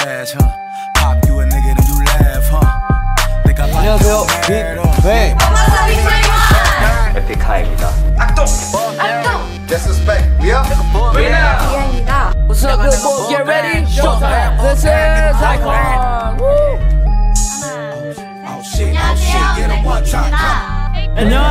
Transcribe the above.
cash, huh? Pop you a nigga, then you laugh, huh? Think I like 안녕하세요, 빅뱅. 에픽하입니다. 악동. 악동. Disrespect. We are. We are. 이하입니다. What's up, good boy? Get ready. Showtime. This is Icon. Woo. 하나, 둘, 셋. 안녕하세요, 빅뱅입니다. 안녕.